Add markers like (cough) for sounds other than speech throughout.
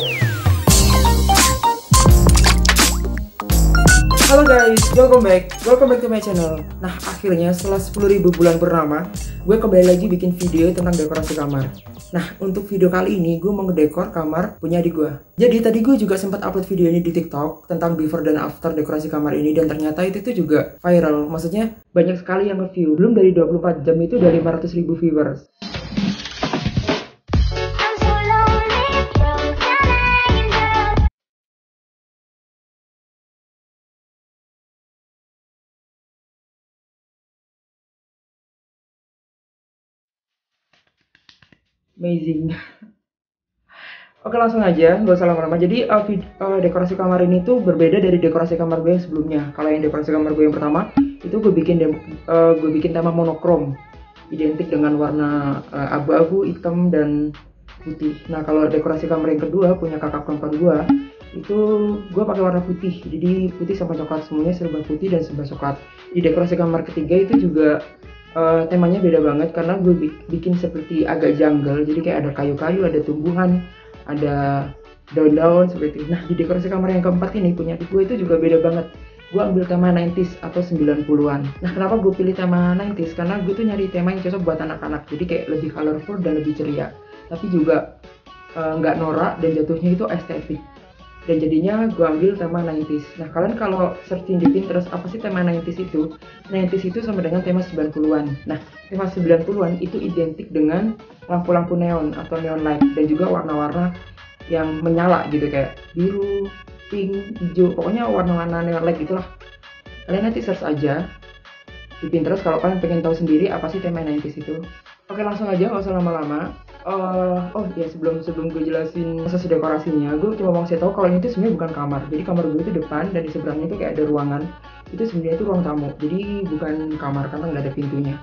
Halo guys, welcome back, welcome back to my channel. Nah akhirnya setelah 10.000 bulan purnama Gue kembali lagi bikin video tentang dekorasi kamar. Nah untuk video kali ini gue mau ngedekor kamar punya adik gue. Jadi tadi gue juga sempat upload video ini di tiktok Tentang before dan after dekorasi kamar ini Dan ternyata itu tuh juga viral. Maksudnya banyak sekali yang nge-view Belum dari 24 jam itu dari 500 ribu viewers Amazing. (laughs) Oke langsung aja, gak usah lama-lama. Jadi uh, uh, dekorasi kamar ini tuh berbeda dari dekorasi kamar gue yang sebelumnya. Kalau yang dekorasi kamar gue yang pertama itu gue bikin uh, gue bikin tema monokrom, identik dengan warna uh, abu-abu, hitam dan putih. Nah kalau dekorasi kamar yang kedua punya kakak perempuan gue itu gue pakai warna putih. Jadi putih sama coklat semuanya serba putih dan serba coklat. Di dekorasi kamar ketiga itu juga uh, temanya beda banget karena gue bi- bikin seperti agak jungle. Jadi kayak ada kayu-kayu, ada tumbuhan, ada daun-daun seperti itu. Nah, di dekorasi kamar yang keempat ini punya gue itu juga beda banget. Gue ambil tema 90s atau 90-an. Nah, kenapa gue pilih tema 90s? Karena gue tuh nyari tema yang cocok buat anak-anak. Jadi kayak lebih colorful dan lebih ceria. Tapi juga eh, nggak norak dan jatuhnya itu estetik. Dan jadinya gue ambil tema 90s. Nah, kalian kalau searching di Pinterest, apa sih tema 90s itu? 90s itu sama dengan tema 90-an. Nah, tema 90-an itu identik dengan lampu-lampu neon atau neon light dan juga warna-warna yang menyala gitu kayak biru, pink, hijau, pokoknya warna-warna neon light gitulah. Kalian nanti search aja di Pinterest kalau kalian pengen tahu sendiri apa sih tema 90s itu. Oke langsung aja nggak usah lama-lama. Eh, oh ya sebelum sebelum gue jelasin proses dekorasinya, gue cuma mau kasih tahu kalau ini tuh sebenarnya bukan kamar. Jadi kamar gue itu depan dan di seberangnya itu kayak ada ruangan. Itu sebenarnya itu ruang tamu. Jadi bukan kamar karena nggak ada pintunya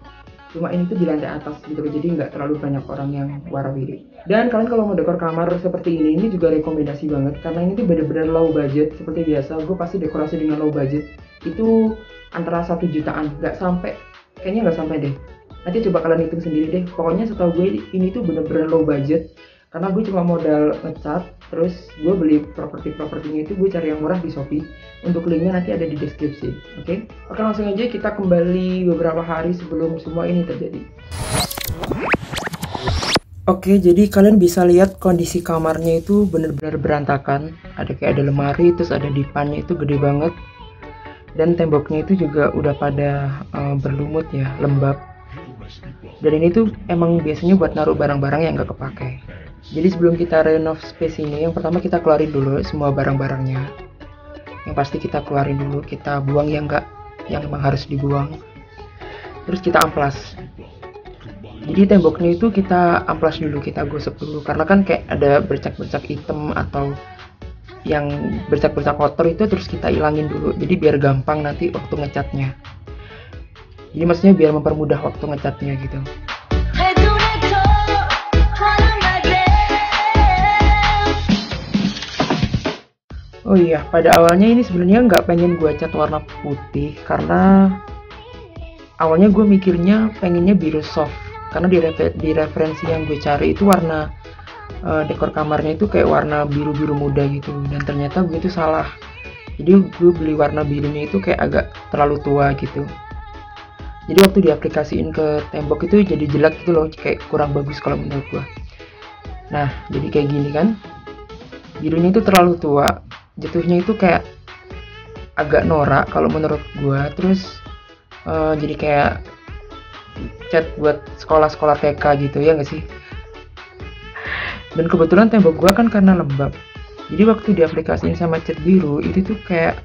cuma ini tuh di lantai atas gitu jadi nggak terlalu banyak orang yang warawiri dan kalian kalau mau dekor kamar seperti ini ini juga rekomendasi banget karena ini tuh bener-bener low budget seperti biasa gue pasti dekorasi dengan low budget itu antara satu jutaan nggak sampai kayaknya nggak sampai deh nanti coba kalian hitung sendiri deh pokoknya setahu gue ini tuh bener-bener low budget karena gue cuma modal ngecat terus gue beli properti-propertinya itu gue cari yang murah di Shopee untuk linknya nanti ada di deskripsi oke oke langsung aja kita kembali beberapa hari sebelum semua ini terjadi Oke, jadi kalian bisa lihat kondisi kamarnya itu bener-bener berantakan. Ada kayak ada lemari, terus ada dipannya itu gede banget. Dan temboknya itu juga udah pada eh, berlumut ya, lembab. Dan ini tuh emang biasanya buat naruh barang-barang yang nggak kepake. Jadi sebelum kita renov space ini, yang pertama kita keluarin dulu semua barang-barangnya. Yang pasti kita keluarin dulu, kita buang yang nggak, yang emang harus dibuang. Terus kita amplas. Jadi temboknya itu kita amplas dulu, kita gosok dulu. Karena kan kayak ada bercak-bercak hitam atau yang bercak-bercak kotor itu terus kita ilangin dulu. Jadi biar gampang nanti waktu ngecatnya. Jadi maksudnya biar mempermudah waktu ngecatnya gitu. Oh iya, pada awalnya ini sebenarnya nggak pengen gue cat warna putih karena awalnya gue mikirnya pengennya biru soft. Karena di, refe- di referensi yang gue cari itu warna eh, dekor kamarnya itu kayak warna biru-biru muda gitu dan ternyata gue itu salah. Jadi gue beli warna birunya itu kayak agak terlalu tua gitu jadi waktu diaplikasiin ke tembok itu jadi jelek gitu loh kayak kurang bagus kalau menurut gue nah jadi kayak gini kan. Birunya itu terlalu tua jatuhnya itu kayak agak norak kalau menurut gua. Terus eh, jadi kayak cat buat sekolah-sekolah TK gitu ya nggak sih? Dan kebetulan tembok gua kan karena lembab. Jadi waktu diaplikasiin sama cat biru itu tuh kayak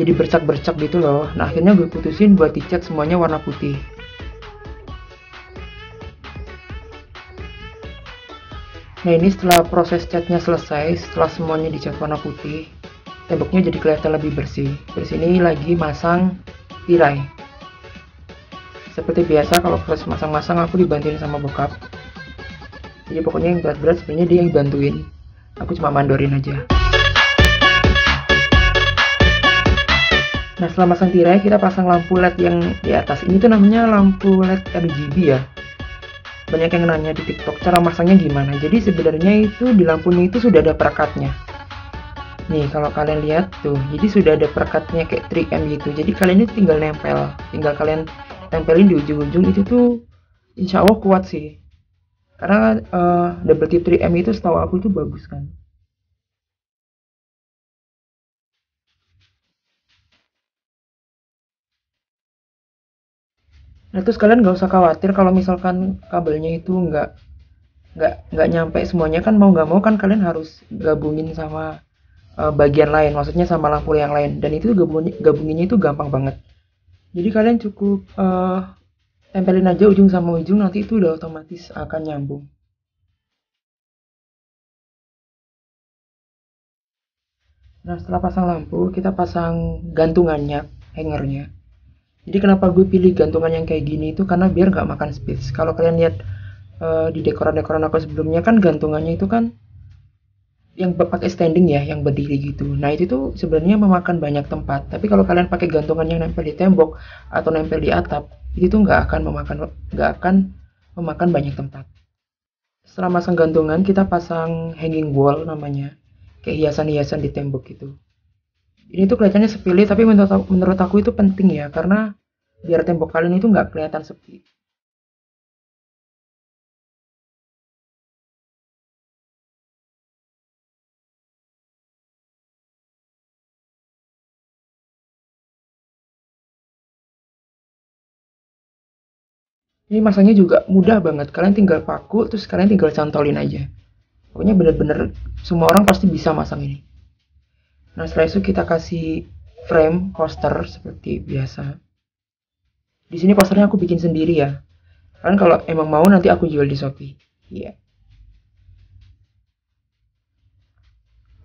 jadi bercak-bercak gitu loh nah akhirnya gue putusin buat dicat semuanya warna putih Nah ini setelah proses catnya selesai, setelah semuanya dicat warna putih, temboknya jadi kelihatan lebih bersih. Terus ini lagi masang tirai. Seperti biasa kalau proses masang-masang aku dibantuin sama bokap. Jadi pokoknya yang berat-berat sebenarnya dia yang bantuin. Aku cuma mandorin aja. Nah setelah masang tirai kita pasang lampu LED yang di atas. Ini tuh namanya lampu LED RGB ya. banyak yang nanya di TikTok cara masangnya gimana. Jadi sebenarnya itu di lampunya itu sudah ada perekatnya. Nih kalau kalian lihat tuh, jadi sudah ada perekatnya kayak 3M gitu. Jadi kalian ini tinggal nempel, tinggal kalian tempelin di ujung-ujung itu tuh insya Allah kuat sih. Karena eh, double tip 3M itu setahu aku itu bagus kan. Nah terus kalian nggak usah khawatir kalau misalkan kabelnya itu nggak nggak nggak nyampe semuanya kan mau nggak mau kan kalian harus gabungin sama eh, bagian lain, maksudnya sama lampu yang lain. Dan itu gabungin, gabunginnya itu gampang banget. Jadi kalian cukup eh, tempelin aja ujung sama ujung nanti itu udah otomatis akan nyambung. Nah setelah pasang lampu kita pasang gantungannya, hangernya. Jadi kenapa gue pilih gantungan yang kayak gini itu karena biar nggak makan space. Kalau kalian lihat eh, di dekoran-dekoran aku sebelumnya kan gantungannya itu kan yang pakai standing ya, yang berdiri gitu. Nah itu tuh sebenarnya memakan banyak tempat. Tapi kalau kalian pakai gantungan yang nempel di tembok atau nempel di atap, itu tuh nggak akan memakan nggak akan memakan banyak tempat. Setelah masang gantungan, kita pasang hanging wall namanya, kayak hiasan-hiasan di tembok gitu. Ini tuh kelihatannya sepele, tapi menurut aku, menurut aku itu penting ya, karena biar tembok kalian itu nggak kelihatan sepi. Ini masangnya juga mudah banget. Kalian tinggal paku, terus kalian tinggal cantolin aja. Pokoknya bener-bener semua orang pasti bisa masang ini. Nah setelah itu kita kasih frame poster seperti biasa. Di sini posternya aku bikin sendiri ya. Kalian kalau emang mau nanti aku jual di Shopee. Iya.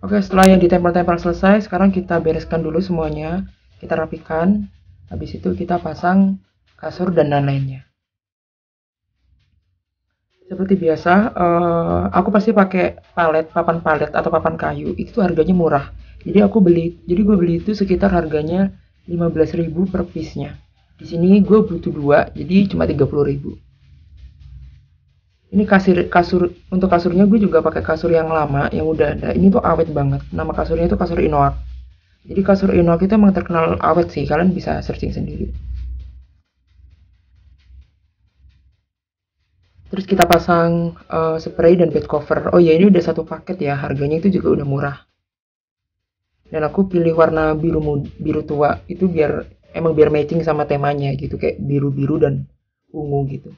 Oke, setelah yang ditempel-tempel selesai, sekarang kita bereskan dulu semuanya. Kita rapikan. Habis itu kita pasang kasur dan lain-lainnya. Seperti biasa, eh, aku pasti pakai palet, papan palet atau papan kayu. Itu tuh harganya murah. Jadi aku beli, jadi gue beli itu sekitar harganya 15.000 per piece-nya. Di sini gue butuh dua, jadi cuma 30.000. Ini kasir kasur untuk kasurnya gue juga pakai kasur yang lama yang udah ada. Ini tuh awet banget. Nama kasurnya itu kasur Inoak. Jadi kasur Inoak itu emang terkenal awet sih. Kalian bisa searching sendiri. Terus kita pasang eh, spray dan bed cover. Oh ya ini udah satu paket ya. Harganya itu juga udah murah. Dan aku pilih warna biru biru tua itu biar emang biar matching sama temanya gitu kayak biru-biru dan ungu gitu.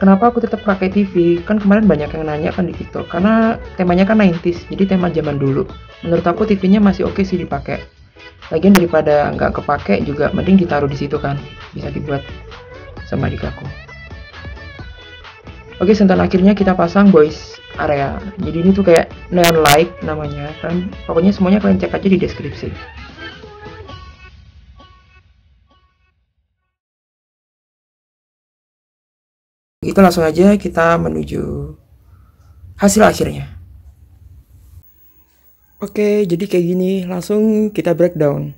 Kenapa aku tetap pakai TV? Kan kemarin banyak yang nanya kan di TikTok. Karena temanya kan 90s, jadi tema zaman dulu. Menurut aku TV-nya masih oke sih dipakai. Lagian daripada nggak kepake juga mending ditaruh di situ kan. Bisa dibuat sama adik aku. Oke, sentuhan akhirnya kita pasang boys area. Jadi ini tuh kayak neon light namanya. Kan pokoknya semuanya kalian cek aja di deskripsi. Itu langsung aja kita menuju hasil akhirnya. Oke, jadi kayak gini, langsung kita breakdown.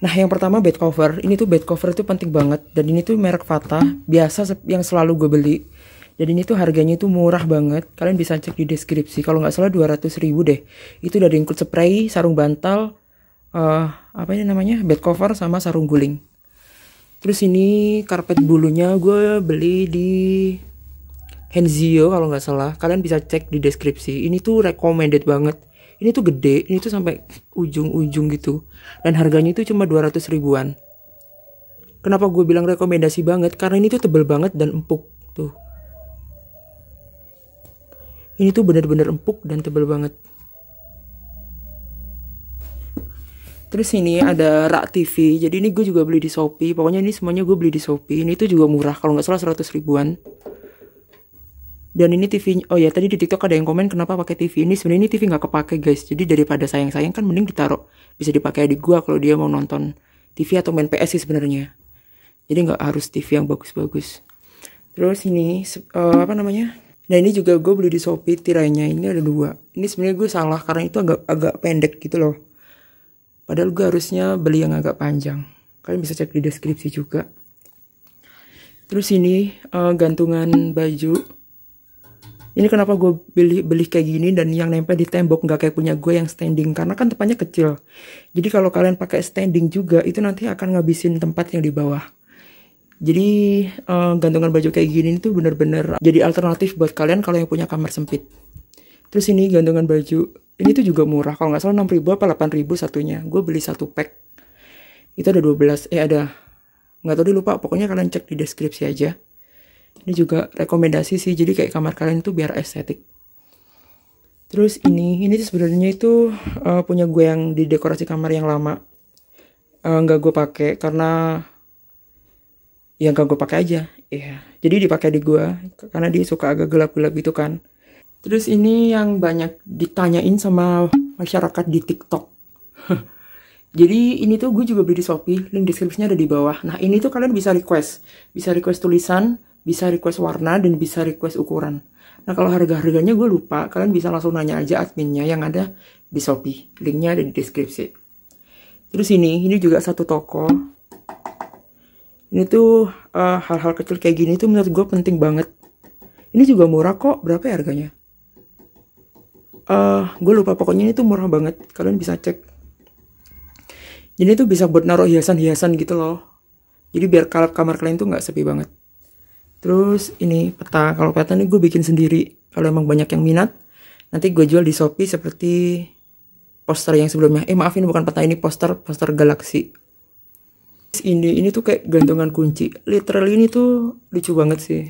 Nah, yang pertama bed cover. Ini tuh bed cover itu penting banget dan ini tuh merek Fata, biasa yang selalu gue beli. Dan ini tuh harganya tuh murah banget. Kalian bisa cek di deskripsi. Kalau nggak salah 200 ribu deh. Itu udah include spray, sarung bantal, eh apa ini namanya? Bed cover sama sarung guling. Terus ini karpet bulunya gue beli di Henzio kalau nggak salah. Kalian bisa cek di deskripsi. Ini tuh recommended banget. Ini tuh gede. Ini tuh sampai ujung-ujung gitu. Dan harganya itu cuma 200 ribuan. Kenapa gue bilang rekomendasi banget? Karena ini tuh tebel banget dan empuk. Tuh. Ini tuh bener-bener empuk dan tebel banget. Terus ini ada rak TV. Jadi ini gue juga beli di Shopee. Pokoknya ini semuanya gue beli di Shopee. Ini tuh juga murah. Kalau nggak salah 100 ribuan. Dan ini TV, oh ya tadi di TikTok ada yang komen kenapa pakai TV ini. Sebenarnya ini TV nggak kepake guys. Jadi daripada sayang-sayang kan mending ditaruh. Bisa dipakai adik gue kalau dia mau nonton TV atau main PS sih sebenarnya. jadi nggak harus TV yang bagus-bagus terus ini eh, apa namanya nah ini juga gue beli di Shopee tirainya ini ada dua ini sebenarnya gue salah karena itu agak agak pendek gitu loh padahal gue harusnya beli yang agak panjang kalian bisa cek di deskripsi juga terus ini eh, gantungan baju ini kenapa gue beli beli kayak gini dan yang nempel di tembok nggak kayak punya gue yang standing karena kan tempatnya kecil. Jadi kalau kalian pakai standing juga itu nanti akan ngabisin tempat yang di bawah. Jadi eh, gantungan baju kayak gini itu bener-bener jadi alternatif buat kalian kalau yang punya kamar sempit. Terus ini gantungan baju ini tuh juga murah kalau nggak salah 6 ribu apa 8 ribu satunya. Gue beli satu pack itu ada 12 eh ada nggak tahu deh lupa pokoknya kalian cek di deskripsi aja. Ini juga rekomendasi sih, jadi kayak kamar kalian tuh biar estetik. Terus ini, ini sebenarnya itu eh, punya gue yang di dekorasi kamar yang lama. Eh, nggak gue pakai karena ya nggak gue pakai aja. Iya, jadi dipakai di gue karena dia suka agak gelap-gelap gitu kan. Terus ini yang banyak ditanyain sama masyarakat di TikTok. (laughs) Jadi ini tuh gue juga beli di Shopee, link deskripsinya ada di bawah. Nah ini tuh kalian bisa request, bisa request tulisan, bisa request warna, dan bisa request ukuran. Nah kalau harga-harganya gue lupa, kalian bisa langsung nanya aja adminnya yang ada di Shopee. Linknya ada di deskripsi. Terus ini, ini juga satu toko. Ini tuh eh, hal-hal kecil kayak gini tuh menurut gue penting banget. Ini juga murah kok, berapa ya harganya? Eh, gue lupa pokoknya ini tuh murah banget. Kalian bisa cek. Jadi itu bisa buat naruh hiasan-hiasan gitu loh. Jadi biar kamar kalian tuh nggak sepi banget. Terus ini peta. Kalau peta ini gue bikin sendiri. Kalau emang banyak yang minat, nanti gue jual di Shopee seperti poster yang sebelumnya. Eh maaf ini bukan peta ini poster poster galaksi. Ini ini tuh kayak gantungan kunci. Literally ini tuh lucu banget sih.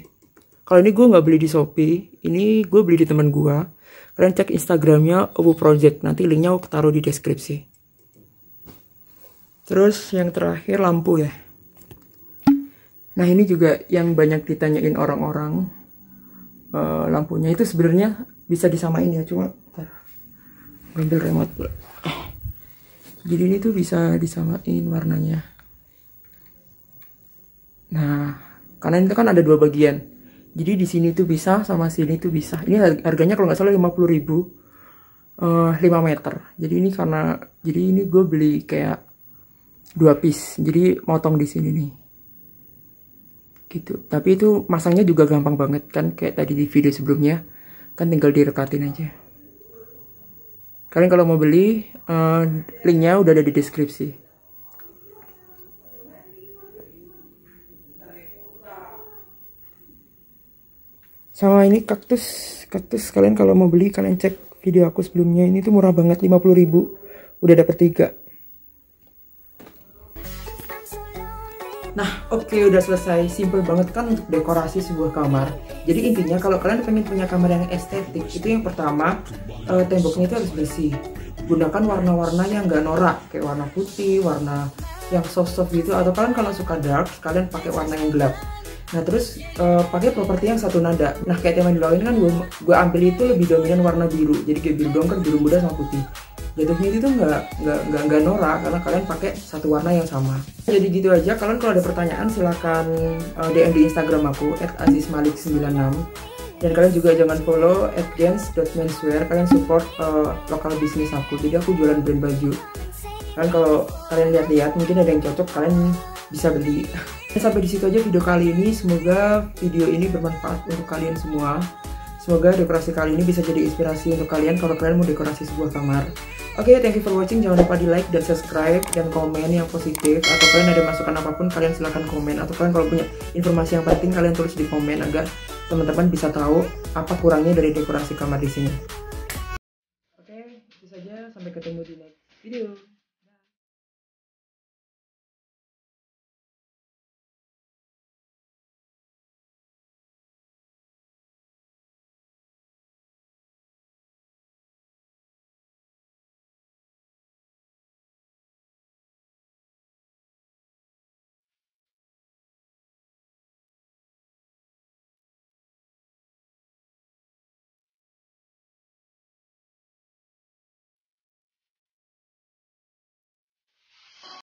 Kalau ini gue nggak beli di Shopee, ini gue beli di teman gue. Kalian cek Instagramnya Obu Project. Nanti linknya aku taruh di deskripsi. Terus yang terakhir lampu ya. Nah ini juga yang banyak ditanyain orang-orang Eh, lampunya itu sebenarnya bisa disamain ya cuma ntar, gua ambil remote. Jadi ini tuh bisa disamain warnanya. Nah karena itu kan ada dua bagian. Jadi di sini tuh bisa sama sini tuh bisa. Ini har- harganya kalau nggak salah 50.000 ribu. eh 5 meter. Jadi ini karena jadi ini gue beli kayak dua piece. Jadi motong di sini nih gitu tapi itu masangnya juga gampang banget kan kayak tadi di video sebelumnya kan tinggal direkatin aja kalian kalau mau beli eh, linknya udah ada di deskripsi sama ini kaktus kaktus kalian kalau mau beli kalian cek video aku sebelumnya ini tuh murah banget 50.000 ribu udah dapet tiga Nah, oke udah selesai. Simple banget kan untuk dekorasi sebuah kamar. Jadi intinya kalau kalian pengen punya kamar yang estetik, itu yang pertama eh, temboknya itu harus bersih. Gunakan warna-warna yang nggak norak, kayak warna putih, warna yang soft-soft gitu. Atau kalian kalau suka dark, kalian pakai warna yang gelap. Nah terus eh, pakai properti yang satu nada. Nah kayak tema di bawah ini kan gue gue ambil itu lebih dominan warna biru. Jadi kayak biru doang kan biru muda sama putih. Jatuhnya itu nggak nggak nggak nggak norak karena kalian pakai satu warna yang sama. Jadi gitu aja. Kalian kalau ada pertanyaan silakan eh, DM di Instagram aku @azizmalik96 dan kalian juga jangan follow @gens.menswear. Kalian support eh, lokal bisnis aku. Jadi aku jualan brand baju. Kalian kalau kalian lihat-lihat mungkin ada yang cocok kalian bisa beli. Sampai di situ aja video kali ini. Semoga video ini bermanfaat untuk kalian semua. Semoga dekorasi kali ini bisa jadi inspirasi untuk kalian kalau kalian mau dekorasi sebuah kamar. Oke, okay, thank you for watching. Jangan lupa di like dan subscribe dan komen yang positif. Atau kalian ada masukan apa pun, kalian silahkan komen. Atau kalian kalau punya informasi yang penting, kalian tulis di komen agar teman-teman bisa tahu apa kurangnya dari dekorasi kamar di sini. Oke, okay, itu saja. Sampai ketemu di next video.